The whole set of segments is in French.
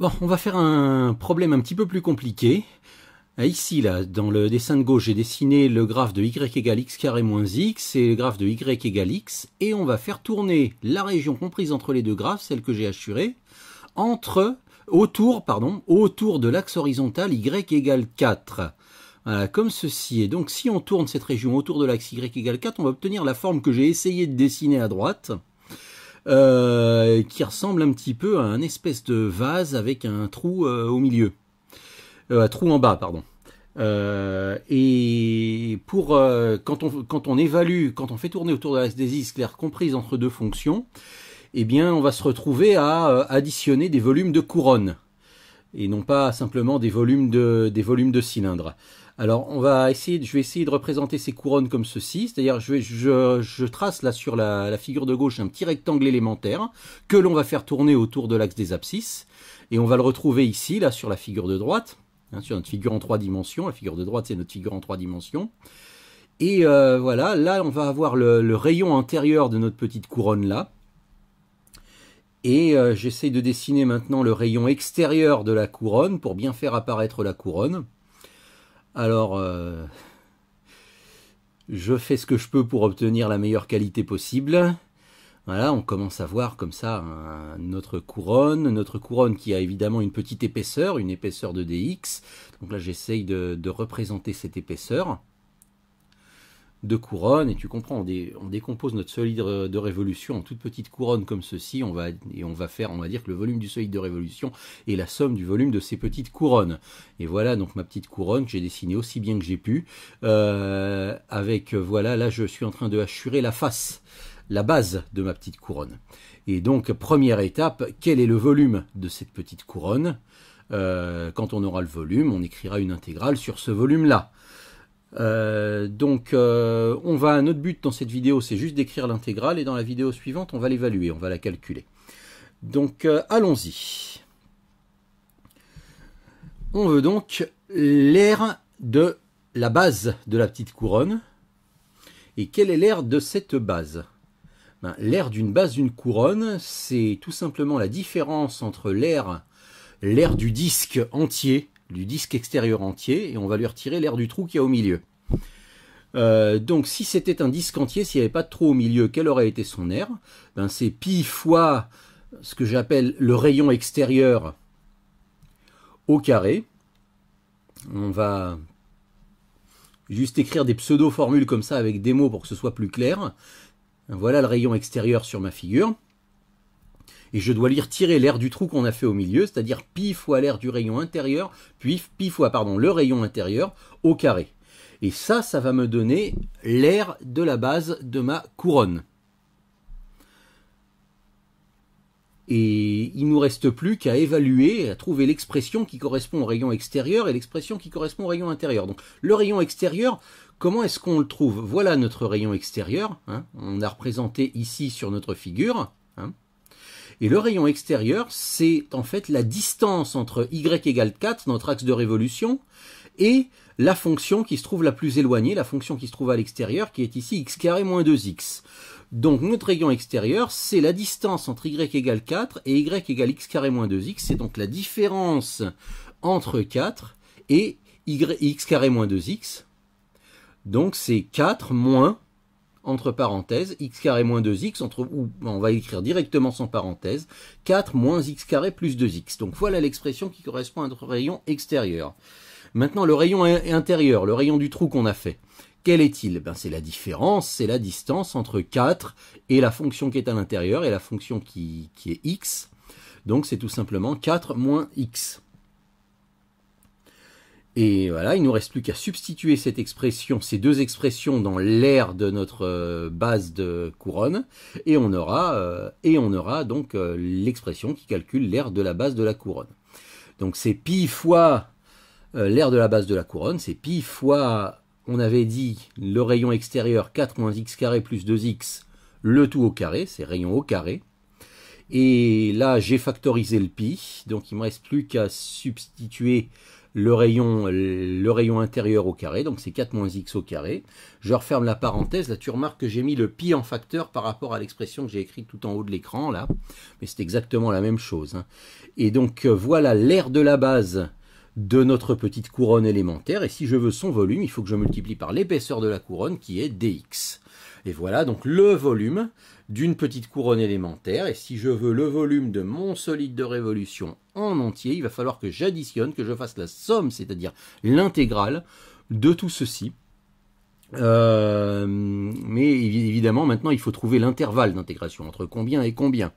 Bon, on va faire un problème un petit peu plus compliqué. Ah, ici, là, dans le dessin de gauche, j'ai dessiné le graphe de y égale x carré moins x et le graphe de y égale x, et on va faire tourner la région comprise entre les deux graphes, celle que j'ai assurée, entre, autour, autour de l'axe horizontal y égale 4. Voilà, comme ceci. Et donc, si on tourne cette région autour de l'axe y égale 4, on va obtenir la forme que j'ai essayé de dessiner à droite. Euh, qui ressemble un petit peu à un espèce de vase avec un trou euh, au milieu. Euh, un trou en bas, pardon. et pour quand on quand on évalue, quand on fait tourner autour de l'axe des X clair comprise entre deux fonctions, eh bien on va se retrouver à additionner des volumes de couronne et non pas simplement des volumes de cylindres. Alors, on va essayer, je vais essayer de représenter ces couronnes comme ceci, c'est-à-dire je, je, trace là sur la, figure de gauche un petit rectangle élémentaire que l'on va faire tourner autour de l'axe des abscisses, et on va le retrouver ici, là sur la figure de droite, hein, sur notre figure en trois dimensions, la figure de droite c'est notre figure en trois dimensions, et euh, voilà, là on va avoir le, rayon antérieur de notre petite couronne là, et euh, j'essaie de dessiner maintenant le rayon extérieur de la couronne pour bien faire apparaître la couronne. Alors, euh, je fais ce que je peux pour obtenir la meilleure qualité possible. Voilà, on commence à voir comme ça notre couronne, notre couronne qui a évidemment une petite épaisseur, une épaisseur de dx. Donc là, j'essaye de représenter cette épaisseur de couronnes, et tu comprends, on, décompose notre solide de révolution en toutes petites couronnes comme ceci, on va, et on va faire, on va dire que le volume du solide de révolution est la somme du volume de ces petites couronnes. Et voilà donc ma petite couronne que j'ai dessinée aussi bien que j'ai pu, euh, avec, voilà, là je suis en train de assurer la face, la base de ma petite couronne. Et donc, première étape, quel est le volume de cette petite couronne? Euh, Quand on aura le volume, on écrira une intégrale sur ce volume-là. Euh, donc, euh, on va. Notre but dans cette vidéo, c'est juste d'écrire l'intégrale, et dans la vidéo suivante, on va l'évaluer, on va la calculer. Donc, euh, allons-y. On veut donc l'air de la base de la petite couronne. Et quel est l'air de cette base? Ben, L'air d'une base d'une couronne, c'est tout simplement la différence entre l'air l'air du disque entier du disque extérieur entier et on va lui retirer l'air du trou qui y a au milieu. Euh, donc si c'était un disque entier, s'il n'y avait pas de trou au milieu, quel aurait été son air? Ben, C'est pi fois ce que j'appelle le rayon extérieur au carré. On va juste écrire des pseudo-formules comme ça avec des mots pour que ce soit plus clair. Voilà le rayon extérieur sur ma figure et je dois lui retirer l'air du trou qu'on a fait au milieu, c'est-à-dire pi fois l'air du rayon intérieur, puis pi fois pardon, le rayon intérieur au carré. Et ça, ça va me donner l'air de la base de ma couronne. Et il nous reste plus qu'à évaluer, à trouver l'expression qui correspond au rayon extérieur et l'expression qui correspond au rayon intérieur. Donc le rayon extérieur, comment est-ce qu'on le trouve? Voilà notre rayon extérieur. Hein. On a représenté ici sur notre figure. Hein. Et le rayon extérieur, c'est en fait la distance entre y égale 4, notre axe de révolution, et la fonction qui se trouve la plus éloignée, la fonction qui se trouve à l'extérieur, qui est ici x carré moins 2x. Donc notre rayon extérieur, c'est la distance entre y égale 4 et y égale x carré moins 2x. C'est donc la différence entre 4 et x carré moins 2x. Donc c'est 4 moins entre parenthèses, x carré moins 2x, entre, ou on va écrire directement sans parenthèse, 4 moins x carré plus 2x. Donc voilà l'expression qui correspond à notre rayon extérieur. Maintenant, le rayon intérieur, le rayon du trou qu'on a fait. Quel est-il? Ben, C'est la différence, c'est la distance entre 4 et la fonction qui est à l'intérieur et la fonction qui, qui est x. Donc c'est tout simplement 4 moins x. Et voilà, il nous reste plus qu'à substituer cette expression, ces deux expressions dans l'air de notre euh, base de couronne, et on aura, euh, et on aura donc euh, l'expression qui calcule l'air de la base de la couronne. Donc c'est pi fois l'air de la base de la couronne, c'est pi fois, on avait dit, le rayon extérieur 4 moins x carré plus 2x, le tout au carré, c'est rayon au carré. Et là, j'ai factorisé le pi, donc il ne me reste plus qu'à substituer le rayon, le rayon intérieur au carré, donc c'est 4 moins x au carré. Je referme la parenthèse, là tu remarques que j'ai mis le pi en facteur par rapport à l'expression que j'ai écrite tout en haut de l'écran, là. Mais c'est exactement la même chose. Hein. Et donc euh, voilà l'air de la base de notre petite couronne élémentaire. Et si je veux son volume, il faut que je multiplie par l'épaisseur de la couronne qui est dx. Et voilà donc le volume d'une petite couronne élémentaire. Et si je veux le volume de mon solide de révolution en entier, il va falloir que j'additionne, que je fasse la somme, c'est-à-dire l'intégrale de tout ceci. Euh, mais évidemment, maintenant, il faut trouver l'intervalle d'intégration entre combien et combien.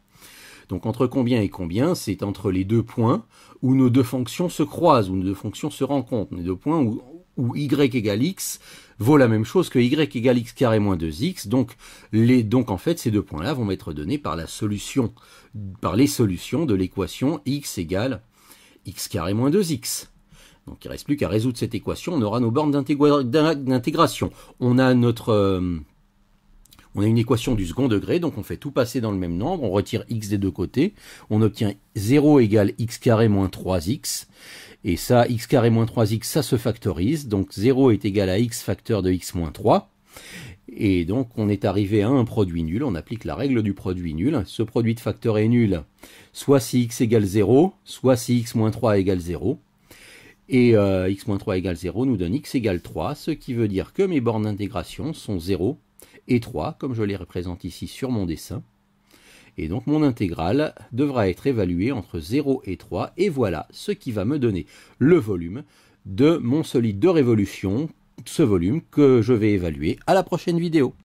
Donc entre combien et combien, c'est entre les deux points où nos deux fonctions se croisent, où nos deux fonctions se rencontrent, les deux points où, y égale x vaut la même chose que y égale x carré moins 2x. Donc, les, donc en fait, ces deux points-là vont m'être donnés par la solution, par les solutions de l'équation x égale x carré moins 2x. Donc il ne reste plus qu'à résoudre cette équation, on aura nos bornes d'intégration. On a notre... Euh, on a une équation du second degré, donc on fait tout passer dans le même nombre, on retire x des deux côtés, on obtient 0 égale x carré moins 3x, et ça, x carré moins 3x, ça se factorise, donc 0 est égal à x facteur de x moins 3, et donc on est arrivé à un produit nul, on applique la règle du produit nul, ce produit de facteur est nul, soit si x égale 0, soit si x moins 3 égale 0, et euh, x moins 3 égale 0 nous donne x égale 3, ce qui veut dire que mes bornes d'intégration sont 0 et 3, comme je les représente ici sur mon dessin. Et donc mon intégrale devra être évaluée entre 0 et 3, et voilà ce qui va me donner le volume de mon solide de révolution, ce volume que je vais évaluer à la prochaine vidéo.